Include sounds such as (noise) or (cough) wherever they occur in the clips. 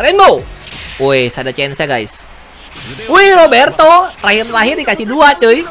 Rainbow. Wih, ada chance guys. Wih, Roberto. Terakhir-terakhir dikasih dua, cuy.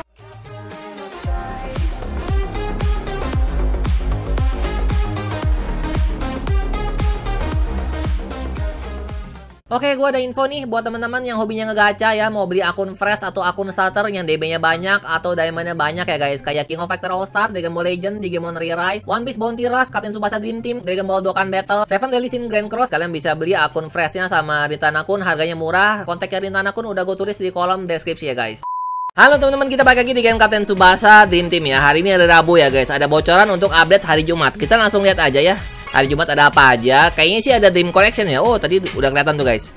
Oke, gue ada info nih buat teman-teman yang hobinya ngegacha ya, mau beli akun fresh atau akun starter yang DB-nya banyak atau diamond-nya banyak ya guys, kayak King of Factor All Star, Dragon Ball Legend, Digimon Re-Rise, One Piece Bounty Rush, Captain Tsubasa Dream Team, Dragon Ball Dokkan Battle, Seven Deadly Sin Grand Cross, kalian bisa beli akun freshnya sama Rintan akun, harganya murah, kontaknya Rintan akun udah gue tulis di kolom deskripsi ya guys. Halo teman-teman, kita balik lagi di game Captain Tsubasa Dream Team ya. Hari ini ada Rabu ya guys, ada bocoran untuk update hari Jumat. Kita langsung lihat aja ya. Hari Jumat ada apa aja? Kayaknya sih ada Dream Collection ya. Oh, tadi udah kelihatan tuh guys.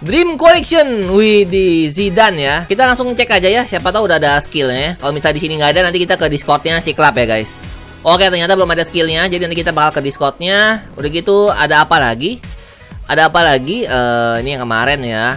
Dream Collection, wih di Zidane ya. Kita langsung cek aja ya, siapa tahu udah ada skillnya. Kalau misalnya di sini nggak ada, nanti kita ke Discordnya si Club ya guys. Oke, ternyata belum ada skillnya, jadi nanti kita bakal ke Discordnya. Udah gitu, ada apa lagi? Ada apa lagi? Uh, ini yang kemarin ya.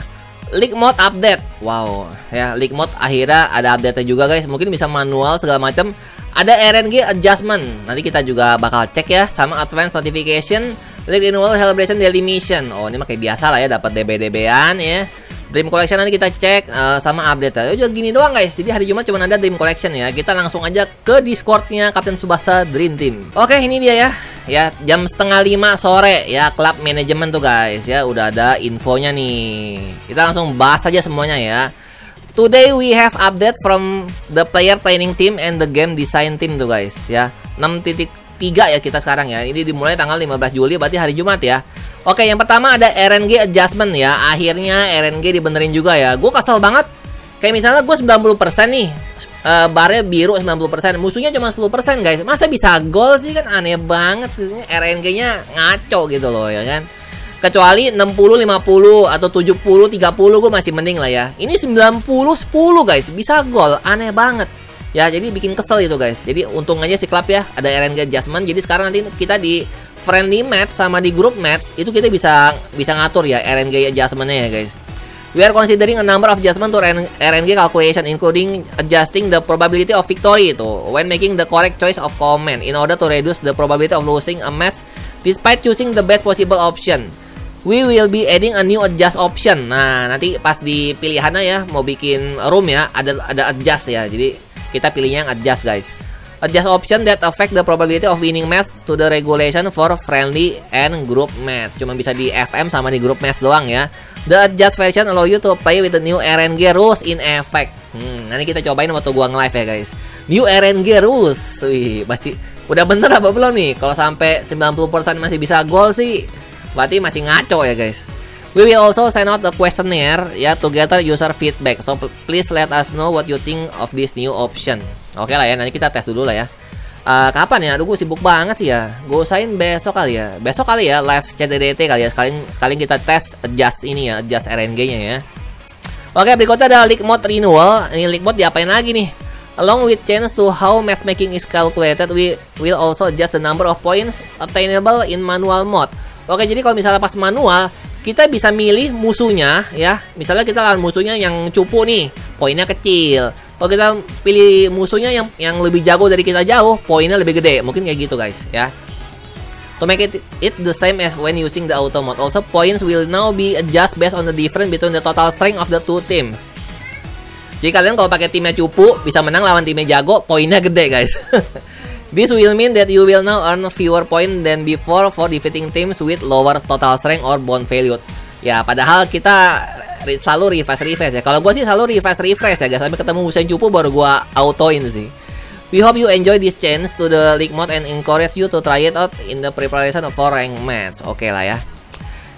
League mode update. Wow, ya League mode akhirnya ada update juga guys. Mungkin bisa manual segala macam. Ada RNG adjustment. Nanti kita juga bakal cek ya sama advanced notification League Renewal Celebration Daily Mission. Oh, ini mah kayak biasa lah ya, dapat DB-DB-an ya. Dream Collection nanti kita cek uh, sama update ya. Udah gini doang guys. Jadi hari Jumat cuma ada Dream Collection ya. Kita langsung aja ke Discordnya Captain Subasa Dream Team. Oke, ini dia ya. Ya, jam setengah lima sore ya klub manajemen tuh guys ya. Udah ada infonya nih. Kita langsung bahas aja semuanya ya. Today we have update from the player planning team and the game design team tuh guys ya. 6 titik 3 ya kita sekarang ya. Ini dimulai tanggal 15 Juli berarti hari Jumat ya. Oke, yang pertama ada RNG adjustment ya. Akhirnya RNG dibenerin juga ya. Gue kesel banget. Kayak misalnya gue 90% nih. Uh, barnya biru 90% Musuhnya cuma 10% guys Masa bisa gol sih kan aneh banget RNG-nya ngaco gitu loh ya kan Kecuali 60 50 atau 70 30 gue masih mending lah ya. Ini 90 10 guys, bisa gol. Aneh banget. Ya, jadi bikin kesel itu guys. Jadi untung aja si klub ya ada RNG adjustment. Jadi sekarang nanti kita di friendly match sama di group match itu kita bisa bisa ngatur ya RNG adjustmentnya ya guys. We are considering a number of adjustment to RNG calculation including adjusting the probability of victory itu when making the correct choice of command in order to reduce the probability of losing a match despite choosing the best possible option. We will be adding a new adjust option. Nah, nanti pas di pilihannya ya mau bikin room ya ada ada adjust ya. Jadi kita pilihnya yang adjust guys. Adjust option that affect the probability of winning match to the regulation for friendly and group match. Cuma bisa di FM sama di group match doang ya. The adjust version allow you to play with the new RNG rules in effect. Hmm, nanti kita cobain waktu gua nge-live ya guys. New RNG rules. Wih, masih udah bener apa belum nih? Kalau sampai 90% masih bisa gol sih, berarti masih ngaco ya guys. We will also send out a questionnaire ya to gather user feedback. So please let us know what you think of this new option. Oke okay lah ya, nanti kita tes dulu lah ya. Uh, kapan ya? Aduh gue sibuk banget sih ya. Gue usahain besok kali ya. Besok kali ya live CDDT kali ya. Sekali sekali kita tes adjust ini ya, adjust RNG-nya ya. Oke, okay, berikutnya ada League Mode Renewal. Ini League Mode diapain lagi nih? Along with change to how matchmaking is calculated, we will also adjust the number of points attainable in manual mode. Oke, jadi kalau misalnya pas manual, kita bisa milih musuhnya ya. Misalnya kita lawan musuhnya yang cupu nih, poinnya kecil. Kalau kita pilih musuhnya yang yang lebih jago dari kita jauh, poinnya lebih gede. Mungkin kayak gitu guys ya. To make it, it the same as when using the auto mode. Also, points will now be adjust based on the difference between the total strength of the two teams. Jadi kalian kalau pakai timnya cupu bisa menang lawan timnya jago, poinnya gede guys. (laughs) This will mean that you will now earn fewer points than before for defeating teams with lower total strength or bone value. Ya, padahal kita selalu refresh refresh ya. Kalau gue sih selalu refresh refresh ya, guys. Sampai ketemu Usain Cupu baru gue autoin sih. We hope you enjoy this chance to the league mode and encourage you to try it out in the preparation for rank match. Oke okay lah ya.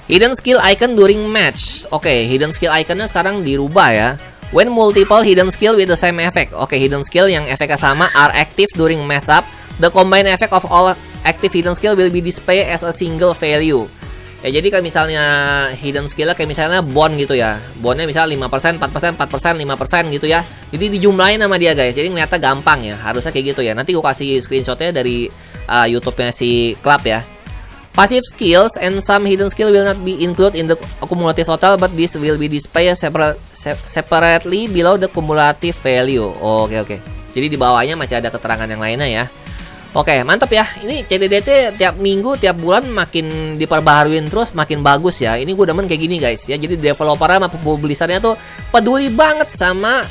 Hidden skill icon during match. Oke, okay, hidden skill iconnya sekarang dirubah ya. When multiple hidden skill with the same effect. Oke, okay, hidden skill yang efeknya sama are active during match up The combined effect of all active hidden skill will be displayed as a single value. Ya jadi kalau misalnya hidden skill kayak misalnya bond gitu ya. Bondnya misalnya 5%, 4%, 4%, 5% gitu ya. Jadi dijumlahin sama dia guys. Jadi ngeliatnya gampang ya. Harusnya kayak gitu ya. Nanti gue kasih screenshotnya dari uh, YouTube-nya si Club ya. Passive skills and some hidden skill will not be included in the cumulative total but this will be displayed separate, separately below the cumulative value. Oke okay, oke. Okay. Jadi di bawahnya masih ada keterangan yang lainnya ya. Oke, mantap ya. Ini CDDT tiap minggu, tiap bulan makin diperbaharuin terus, makin bagus ya. Ini gue demen kayak gini guys ya. Jadi developer sama publishernya tuh peduli banget sama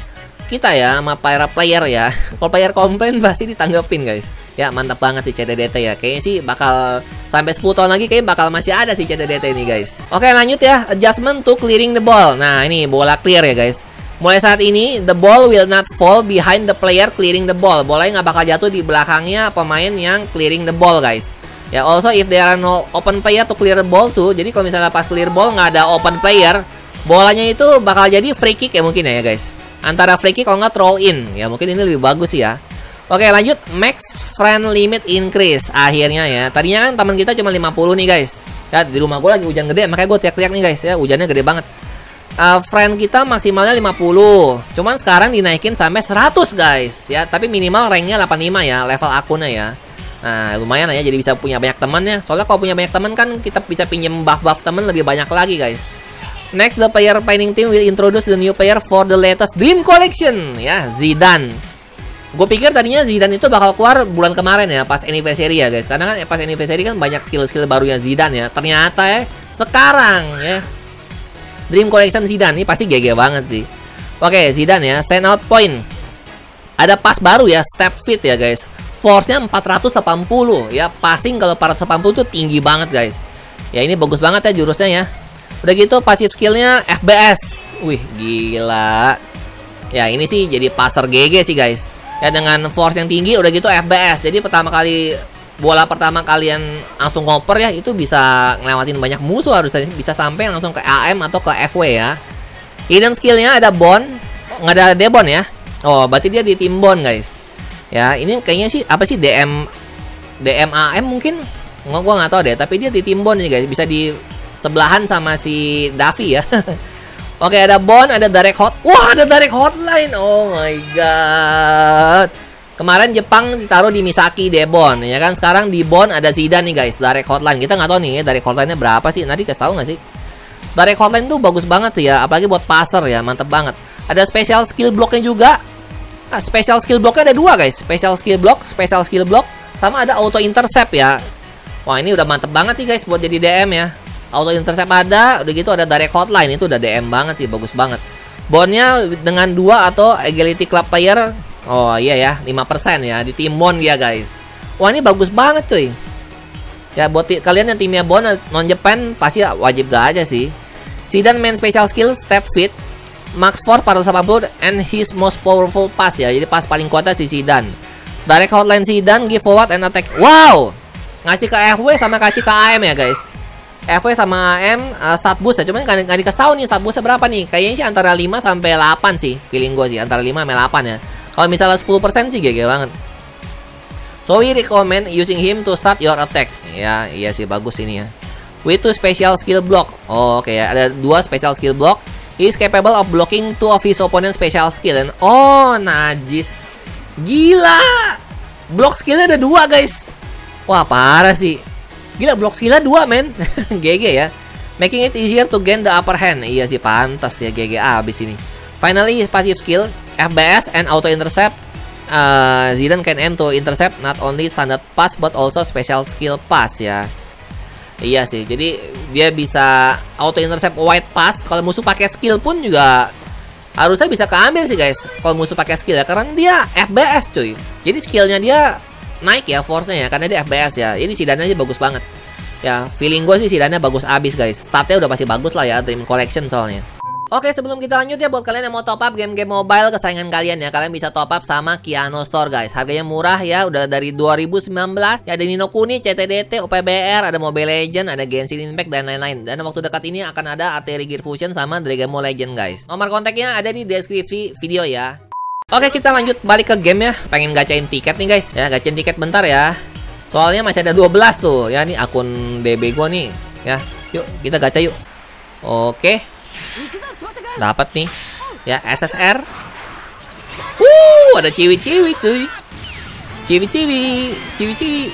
kita ya, sama para player ya. (laughs) Kalau player komplain pasti ditanggepin guys. Ya mantap banget sih CDDT ya. Kayaknya sih bakal sampai 10 tahun lagi kayak bakal masih ada sih CDDT ini guys. Oke lanjut ya, adjustment to clearing the ball. Nah ini bola clear ya guys. Mulai saat ini, the ball will not fall behind the player clearing the ball. Bolanya nggak bakal jatuh di belakangnya pemain yang clearing the ball, guys. Ya, also if there are no open player to clear the ball tuh, jadi kalau misalnya pas clear ball nggak ada open player, bolanya itu bakal jadi free kick ya mungkin ya, guys. Antara free kick kalau nggak throw in, ya mungkin ini lebih bagus ya. Oke lanjut, max friend limit increase akhirnya ya. Tadinya kan teman kita cuma 50 nih guys. Ya di rumah gue lagi hujan gede, makanya gue teriak-teriak nih guys ya, hujannya gede banget uh, friend kita maksimalnya 50 cuman sekarang dinaikin sampai 100 guys. Ya tapi minimal ranknya 85 ya level akunnya ya. Nah lumayan ya jadi bisa punya banyak teman ya soalnya kalau punya banyak teman kan kita bisa pinjam buff-buff teman lebih banyak lagi guys. Next the player painting team will introduce the new player for the latest dream collection. Ya Zidane. Gue pikir tadinya Zidane itu bakal keluar bulan kemarin ya pas anniversary ya guys. Karena kan pas anniversary kan banyak skill-skill barunya Zidane ya. Ternyata ya sekarang ya Dream Collection Zidane ini pasti GG banget sih. Oke, Zidane ya, stand out point. Ada pas baru ya, step fit ya guys. Force-nya 480 ya, passing kalau 480 tuh tinggi banget guys. Ya ini bagus banget ya jurusnya ya. Udah gitu passive skillnya FBS. Wih, gila. Ya ini sih jadi passer GG sih guys. Ya dengan force yang tinggi udah gitu FBS. Jadi pertama kali bola pertama kalian langsung ngoper ya itu bisa ngelewatin banyak musuh harusnya bisa sampai langsung ke AM atau ke FW ya. Hidden skillnya ada Bon. Nggak ada Debon ya? Oh berarti dia di tim Bon guys. Ya ini kayaknya sih apa sih DM DM AM mungkin? Nggak gua nggak tahu deh tapi dia di tim Bon nih guys. Bisa di sebelahan sama si Davi ya. (laughs) Oke ada Bon ada direct hot. Wah ada direct hotline oh my god Kemarin Jepang ditaruh di Misaki Debon ya kan? Sekarang di Bon ada Zidane nih guys direct hotline. Kita nggak tahu nih direct hotline-nya berapa sih? Nanti kasih tahu nggak sih? Direct hotline tuh bagus banget sih ya. Apalagi buat passer ya. Mantep banget. Ada special skill blocknya juga. Nah, special skill blocknya ada dua guys. Special skill block special skill block sama ada auto intercept ya. Wah ini udah mantep banget sih guys buat jadi DM ya. Auto intercept ada udah gitu ada direct hotline. Itu udah DM banget sih bagus banget. Bonnya dengan dua atau agility club player Oh iya ya, 5% ya di tim Bon ya guys. Wah ini bagus banget cuy. Ya buat kalian yang timnya Bon non Japan pasti wajib gak aja sih. Sidan main special skill step fit Max 4 480 and his most powerful pass ya. Jadi pas paling kuatnya si Sidan. Direct hotline Sidan give forward and attack. Wow. Ngasih ke FW sama kasih ke AM ya guys. FW sama AM uh, stat boost ya. Cuman nggak dikasih tahu nih stat boostnya berapa nih. Kayaknya sih antara 5 sampai 8 sih. Feeling gue sih antara 5 sampai 8 ya. Kalau misalnya 10% sih GG banget. So we recommend using him to start your attack. Ya, iya sih bagus ini ya. With two special skill block. Oh, oke okay, ya. Ada dua special skill block. He is capable of blocking two of his opponent special skill. And oh, najis. Gila. Block skillnya ada dua guys. Wah parah sih. Gila block skillnya dua men. (laughs) GG ya. Making it easier to gain the upper hand. Iya sih pantas ya GG abis ini. Finally his passive skill FBS and auto intercept uh, Zidane can aim to intercept not only standard pass but also special skill pass ya. Iya sih, jadi dia bisa auto intercept wide pass. Kalau musuh pakai skill pun juga harusnya bisa keambil sih guys. Kalau musuh pakai skill ya, karena dia FBS cuy. Jadi skillnya dia naik ya force-nya ya, karena dia FBS ya. Ini Zidane aja bagus banget. Ya, feeling gue sih Zidane bagus abis guys. Statnya udah pasti bagus lah ya, Dream Collection soalnya. Oke sebelum kita lanjut ya buat kalian yang mau top up game-game mobile kesayangan kalian ya Kalian bisa top up sama Kiano Store guys. Harganya murah ya udah dari 2019 Ya ada Nino Kuni, CTDT, OPBR, ada Mobile Legend, ada Genshin Impact dan lain-lain. Dan waktu dekat ini akan ada Artillery Gear Fusion sama Dragon Ball Legend guys. Nomor kontaknya ada di deskripsi video ya. Oke kita lanjut balik ke game ya. Pengen gacain tiket nih guys. Ya gacain tiket bentar ya. Soalnya masih ada 12 tuh. Ya Ini akun DB gue nih. Ya yuk kita gacha yuk. Oke Dapat nih. Ya, SSR. Uh, ada ciwi-ciwi cuy. Ciwi-ciwi, ciwi-ciwi.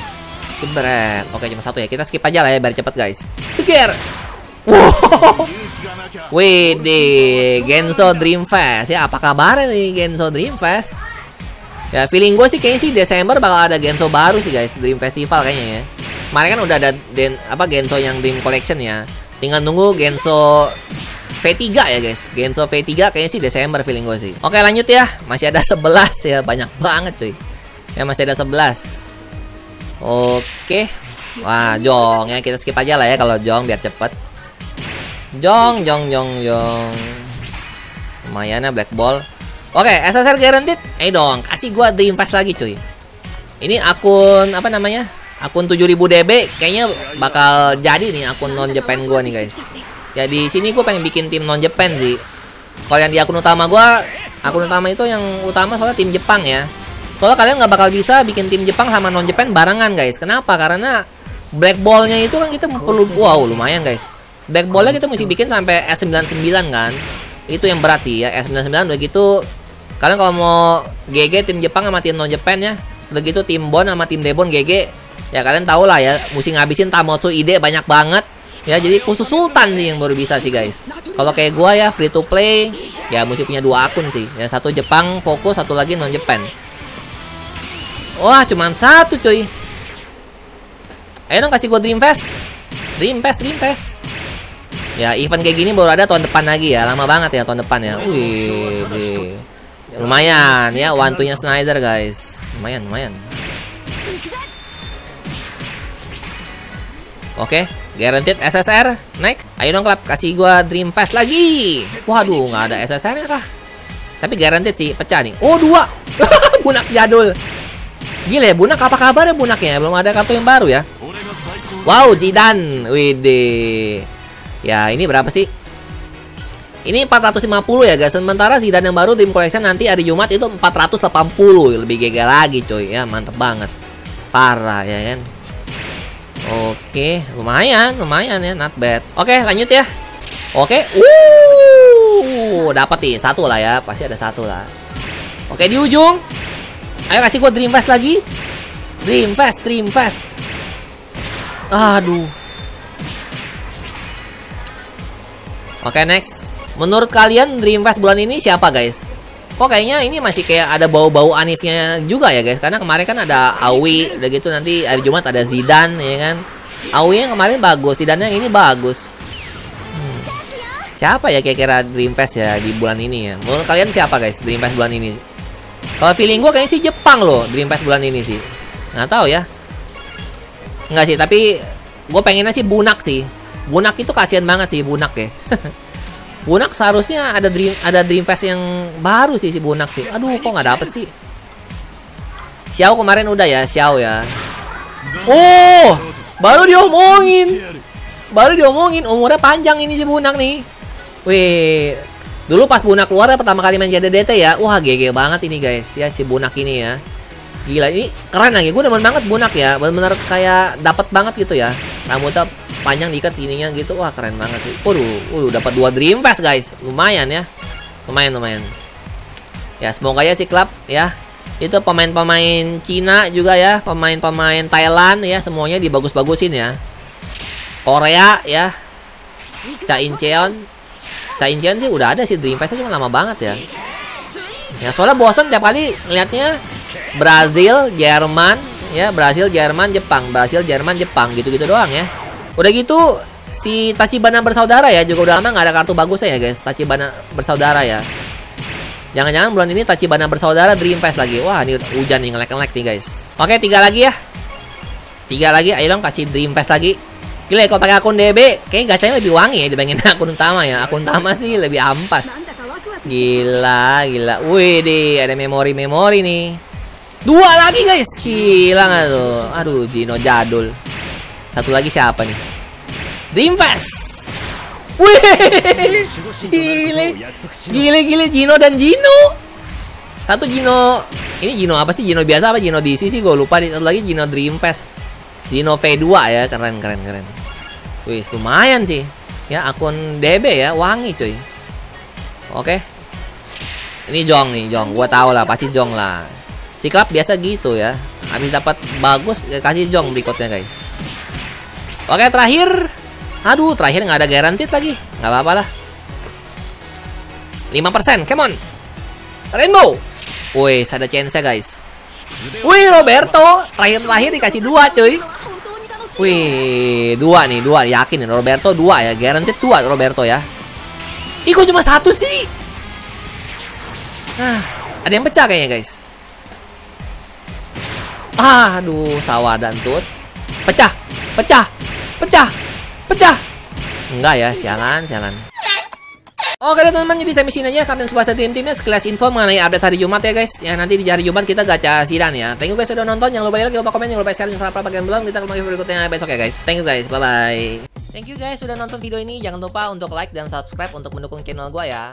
Jebret. Oke, cuma satu ya. Kita skip aja lah ya biar cepet guys. Ceger. Wow. Wede, Genso Dream Fest. Ya, apa kabar nih Genso Dream Fest? Ya feeling gue sih kayaknya sih Desember bakal ada Genso baru sih guys Dream Festival kayaknya ya. Kemarin kan udah ada den, apa Genso yang Dream Collection ya. Tinggal nunggu Genso V3 ya guys. Genso V3 kayaknya sih Desember feeling gue sih. Oke lanjut ya. Masih ada (laughs) 11 ya. Banyak banget cuy. Ya masih ada 11. Oke. Wah, Jong ya kita skip aja lah ya kalau Jong biar cepet. Jong, Jong, Jong, Jong. Lumayan ya Black Ball. Oke, SSR guaranteed. Eh dong, kasih gua Dream Pass lagi cuy. Ini akun apa namanya? Akun 7000 DB kayaknya bakal jadi nih akun non Japan gua nih guys. Ya di sini gua pengen bikin tim non Japan sih. Kalau yang di akun utama gua, akun utama itu yang utama soalnya tim Jepang ya. Soalnya kalian nggak bakal bisa bikin tim Jepang sama non Japan barengan guys. Kenapa? Karena black ball-nya itu kan kita perlu wow lumayan guys. Black ball-nya kita mesti bikin sampai S99 kan. Itu yang berat sih ya. S99 udah gitu Kalian kalau mau GG tim Jepang sama tim non Jepang ya, begitu tim Bon sama tim Debon GG, ya kalian tau lah ya, mesti ngabisin Tamotsu ide banyak banget. Ya jadi khusus Sultan sih yang baru bisa sih guys. Kalau kayak gua ya free to play, ya mesti punya dua akun sih. Ya satu Jepang fokus, satu lagi non Jepang. Wah cuman satu cuy. Ayo dong kasih gua Dream Fest. Dream Fest, Dream Fest. Ya event kayak gini baru ada tahun depan lagi ya, lama banget ya tahun depan ya. Wih. Lumayan ya, wantunya Snyder guys. Lumayan, lumayan. Oke, guaranteed SSR. Next. Ayo dong klub, kasih gua Dream Pass lagi. Waduh, nggak ada SSR-nya kah? Tapi guaranteed sih, pecah nih. Oh, dua. (laughs) bunak jadul. Gila ya, bunak apa kabar ya bunaknya? Belum ada kartu yang baru ya. Wow, Jidan. Widih. Ya, ini berapa sih? Ini 450 ya guys. Sementara Zidane yang baru Dream Collection nanti hari Jumat itu 480. Lebih GG lagi coy ya. Mantep banget. Parah ya kan. Oke, lumayan, lumayan ya, not bad. Oke, lanjut ya. Oke, uh, dapat nih satu lah ya, pasti ada satu lah. Oke di ujung, ayo kasih gue Dream Fast lagi. Dream Fast, Dream Fast. Aduh. Oke next. Menurut kalian Dream Fest bulan ini siapa guys? Kok kayaknya ini masih kayak ada bau-bau anifnya juga ya guys. Karena kemarin kan ada Awi Udah gitu nanti hari Jumat ada Zidane ya kan? Awi yang kemarin bagus Zidane yang ini bagus. Hmm. Siapa ya kira-kira Dream Fest ya di bulan ini ya? Menurut kalian siapa guys Dream Fest bulan ini? Kalau feeling gue kayaknya sih Jepang loh Dream Fest bulan ini sih. Nggak tahu ya. Nggak sih tapi Gue pengennya sih Bunak sih. Bunak itu kasihan banget sih Bunak ya (laughs) Bunak seharusnya ada dream ada dream fest yang baru sih si Bunak sih. Aduh, kok nggak dapet sih? Xiao kemarin udah ya, Xiao ya. Oh, baru diomongin. Baru diomongin umurnya panjang ini si Bunak nih. Wih, dulu pas Bunak keluar pertama kali main JDDT ya. Wah, GG banget ini guys. Ya si Bunak ini ya. Gila ini keren lagi. Gue demen banget Bunak ya. Bener-bener kayak dapat banget gitu ya. Rambutnya panjang diikat sininya gitu wah keren banget sih. Waduh waduh dapat dua dream fast guys. Lumayan ya. Lumayan lumayan. Ya semoga ya klub ya. Itu pemain-pemain Cina juga ya pemain-pemain Thailand ya semuanya dibagus-bagusin ya. Korea ya. Cha Incheon Cha Incheon sih udah ada sih Dream Fest cuma lama banget ya. Ya soalnya bosan tiap kali ngeliatnya Brazil Jerman ya Brazil Jerman Jepang Brazil Jerman Jepang gitu-gitu doang ya Udah gitu si Tachibana bersaudara ya juga udah lama nggak ada kartu bagusnya ya guys. Tachibana bersaudara ya. Jangan-jangan bulan ini Tachibana bersaudara Dream Fest lagi. Wah, ini hujan nih ngelek-ngelek nih guys. Oke, tiga lagi ya. Tiga lagi, ayo dong kasih Dream Fest lagi. Gila kalau pakai akun DB, kayaknya gacanya lebih wangi ya dibandingin (laughs) akun utama ya. Akun utama sih lebih ampas. Gila, gila. Wih deh, ada memori-memori nih. Dua lagi guys. Gila nggak tuh? Aduh, Gino jadul. Satu lagi siapa nih? Dreamfast. Wih, gile, gile, gile, Gino dan Gino. Satu Gino, ini Gino apa sih? Gino biasa apa Gino DC sih? Gue lupa. Satu lagi Gino Dreamfast. Gino V2 ya, keren, keren, keren. Wih, lumayan sih. Ya, akun DB ya, wangi cuy. Oke. Ini Jong nih, Jong. Gua tahu lah, pasti Jong lah. Siklap biasa gitu ya. Habis dapat bagus, kasih Jong berikutnya guys. Oke terakhir Aduh terakhir nggak ada guaranteed lagi nggak apa-apa lah 5% come on Rainbow Wih, ada chance guys. Wih, Roberto. Terakhir-terakhir dikasih dua, cuy. Wih, dua nih, dua. Yakin nih, Roberto dua ya. Guaranteed dua Roberto ya. Ih, kok cuma satu sih? Nah, ada yang pecah kayaknya, guys. Aduh, sawah dan tut. Pecah, pecah, pecah, pecah. Enggak ya, sialan, sialan. Oke teman-teman, jadi sampai sini aja kalian suka tim-timnya sekelas info mengenai update hari Jumat ya guys. Ya nanti di hari Jumat kita gacha sidan ya. Thank you guys sudah nonton. Jangan lupa like, jangan lupa komen, jangan lupa share, jangan lupa bagian belum. Kita kembali berikutnya besok ya guys. Thank you guys, bye bye. Thank you guys sudah nonton video ini. Jangan lupa untuk like dan subscribe untuk mendukung channel gua ya.